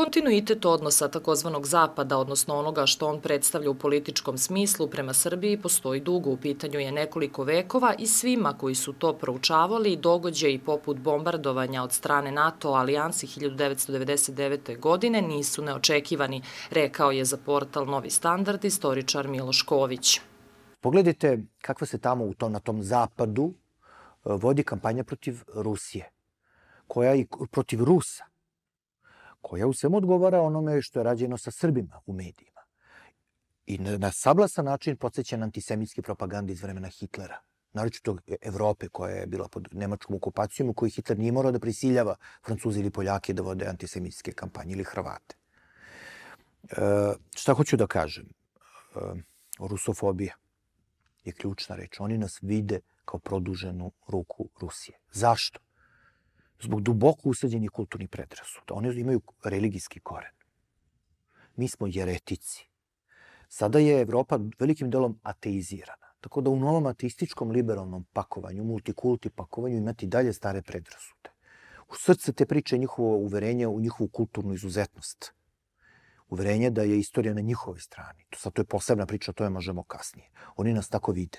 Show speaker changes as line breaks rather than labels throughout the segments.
Kontinuitet odnosa takozvanog zapada, odnosno onoga što on predstavlja u političkom smislu prema Srbiji, postoji dugo. U pitanju je nekoliko vekova i svima koji su to proučavali dogođe i poput bombardovanja od strane NATO alijansi 1999. godine nisu neočekivani, rekao je za portal Novi standard istoričar Miloš Ković.
Pogledajte kakva se tamo u tom, na tom zapadu e, vodi kampanja protiv Rusije, koja i protiv Rusa koja u svemu odgovara onome što je rađeno sa Srbima u medijima. I na, na sablasan način podsjeća na antisemitske propagande iz vremena Hitlera naročito Evrope koja je bila pod nemačkom okupacijom u kojoj Hitler nije morao da prisiljava Francuzi ili Poljake da vode antisemitske kampanje ili Hrvate. E, šta hoću da kažem? E, rusofobija je ključna reč. Oni nas vide kao produženu ruku Rusije. Zašto? Zbog duboko usađenih kulturnih predrasuda. One imaju religijski koren. Mi smo jeretici. Sada je Evropa velikim delom ateizirana. Tako da u novom ateističkom liberalnom pakovanju, multikulti pakovanju imati dalje stare predrasude. U srce te priče njihovo uverenje u njihovu kulturnu izuzetnost. Uverenje da je istorija na njihovoj strani. To sad to je posebna priča, to je možemo kasnije. Oni nas tako vide.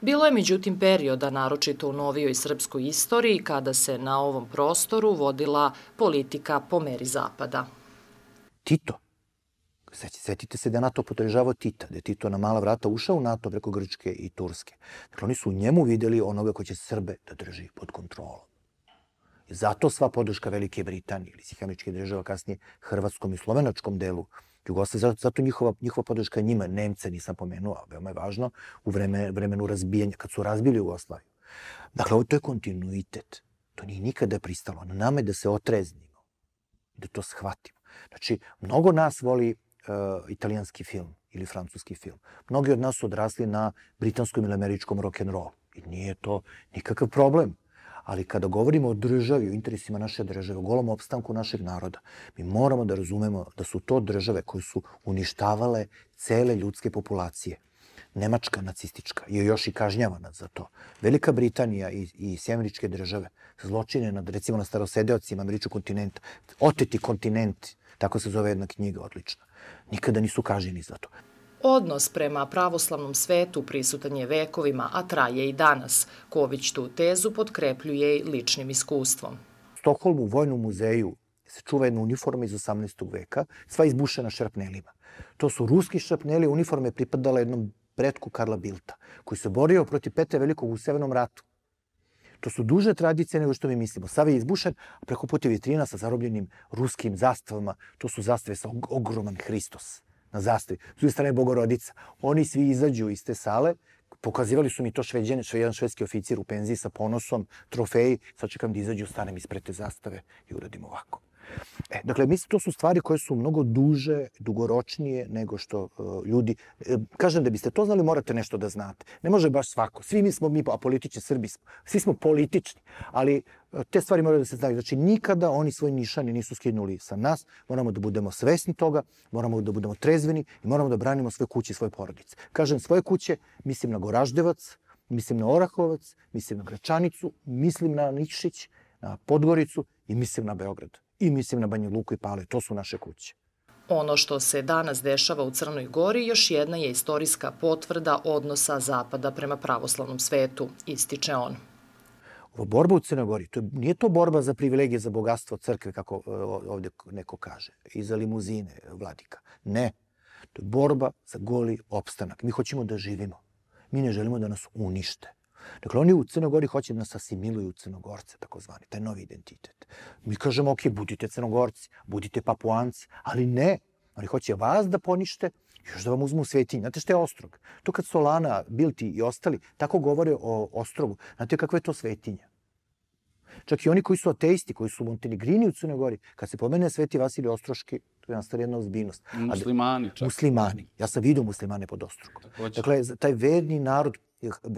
Bilo je međutim perioda, naročito u novijoj srpskoj istoriji, kada se na ovom prostoru vodila politika po meri Zapada.
Tito. Svetite se da je NATO podržavao Tita, da je Tito na mala vrata ušao u NATO preko Grčke i Turske. Dakle, oni su u njemu videli onoga ko će Srbe da drži pod kontrolom. I zato sva podrška Velike Britanije ili svih američkih država kasnije hrvatskom i slovenačkom delu Jugoslavije, zato, zato njihova, njihova podrška njima, Nemce nisam pomenuo, a veoma je važno, u vreme, vremenu razbijanja, kad su razbili Jugoslaviju. Dakle, ovo to je kontinuitet. To nije nikada pristalo. Na nama je da se otreznimo da to shvatimo. Znači, mnogo nas voli uh, italijanski film ili francuski film. Mnogi od nas su odrasli na britanskom ili američkom rock'n'rollu. I nije to nikakav problem ali kada govorimo o državi, o interesima naše države, o golom opstanku našeg naroda, mi moramo da razumemo da su to države koje su uništavale cele ljudske populacije. Nemačka nacistička je još i kažnjavana za to. Velika Britanija i, i Sjemeričke države zločine nad, recimo na starosedeocima američkog kontinenta, oteti kontinent, tako se zove jedna knjiga odlična. Nikada nisu kažnjeni za to.
Odnos prema pravoslavnom svetu prisutan je vekovima, a traje i danas. Ković tu tezu podkrepljuje i ličnim iskustvom.
U Stokholmu Vojnom muzeju se čuva jedna uniforma iz 18. veka, sva izbušena šrapnelima. To su ruski šrapneli, uniforme pripadala jednom predku Karla Bilta, koji se borio protiv Petra Velikog u Severnom ratu. To su duže tradicije nego što mi mislimo. Sav je izbušen, a preko puta vitrina sa zarobljenim ruskim zastavama, to su zastave sa ogroman Hristos na zastavi. S druge strane Bogorodica. Oni svi izađu iz te sale, pokazivali su mi to šveđene, šve, jedan švedski oficir u penziji sa ponosom, trofeji, sad čekam da izađu, stanem ispred te zastave i uradim ovako. E, dakle, mislim, to su stvari koje su mnogo duže, dugoročnije nego što uh, ljudi... E, kažem, da biste to znali, morate nešto da znate. Ne može baš svako. Svi mi smo, mi, a politični Srbi smo, svi smo politični, ali uh, te stvari moraju da se znaju. Znači, nikada oni svoj nišani nisu skinuli sa nas. Moramo da budemo svesni toga, moramo da budemo trezveni i moramo da branimo svoje kuće i svoje porodice. Kažem, svoje kuće, mislim na Goraždevac, mislim na Orahovac, mislim na Gračanicu, mislim na Nikšić, na Podgoricu i mislim na Beograd i mislim na Banja Luku i Pale. To su naše kuće.
Ono što se danas dešava u Crnoj Gori još jedna je istorijska potvrda odnosa Zapada prema pravoslavnom svetu, ističe on.
Ova borba u Crnoj Gori, to, nije to borba za privilegije, za bogatstvo crkve, kako e, ovde neko kaže, i za limuzine vladika. Ne. To je borba za goli opstanak. Mi hoćemo da živimo. Mi ne želimo da nas unište. Dakle, oni u Crnogori hoće da nas asimiluju u Crnogorce, takozvani, taj novi identitet. Mi kažemo, ok, budite Crnogorci, budite Papuanci, ali ne. Oni hoće vas da ponište, još da vam uzmu svetinje. Znate šta je ostrog? To kad Solana, Bilti i ostali tako govore o ostrogu, znate kakva je to svetinja? Čak i oni koji su ateisti, koji su montenegrini u Crnoj Gori, kad se pomene Sveti Vasilij Ostroški, to je nastala jedna ozbiljnost.
Muslimani čak.
Muslimani. Ja sam vidio muslimane pod Ostrogom. Dakle, taj verni narod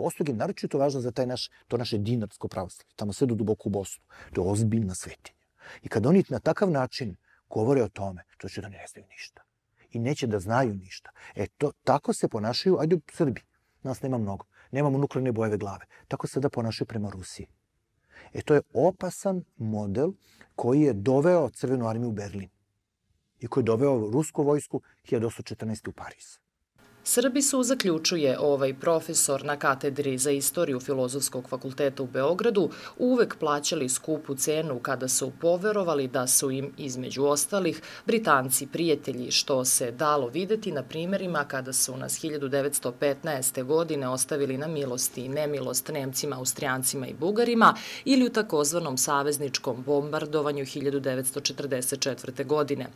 Ostrog je naročito važno za taj naš, to naše dinarsko pravoslavlje, tamo sve do duboko u Bosnu. To je ozbiljna svetinja. I kad oni na takav način govore o tome, to će da ne znaju ništa. I neće da znaju ništa. E, to, tako se ponašaju, ajde u Srbiji. Nas nema mnogo. Nemamo nuklearne bojeve glave. Tako se da ponašaju prema Rusiji. E, to je opasan model koji je doveo Crvenu armiju u Berlin. i koji je doveo rusku vojsku 1814. u Pariz.
Srbi su, zaključuje ovaj profesor na katedri za istoriju Filozofskog fakulteta u Beogradu, uvek plaćali skupu cenu kada su poverovali da su im, između ostalih, Britanci prijatelji, što se dalo videti na primerima kada su nas 1915. godine ostavili na milost i nemilost Nemcima, Austrijancima i Bugarima ili u takozvanom savezničkom bombardovanju 1944. godine.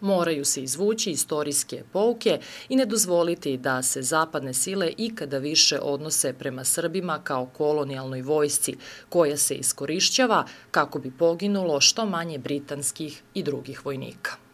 Moraju se izvući istorijske pouke i ne dozvoliti da se zapadne sile ikada više odnose prema Srbima kao kolonijalnoj vojsci, koja se iskorišćava kako bi poginulo što manje britanskih i drugih vojnika.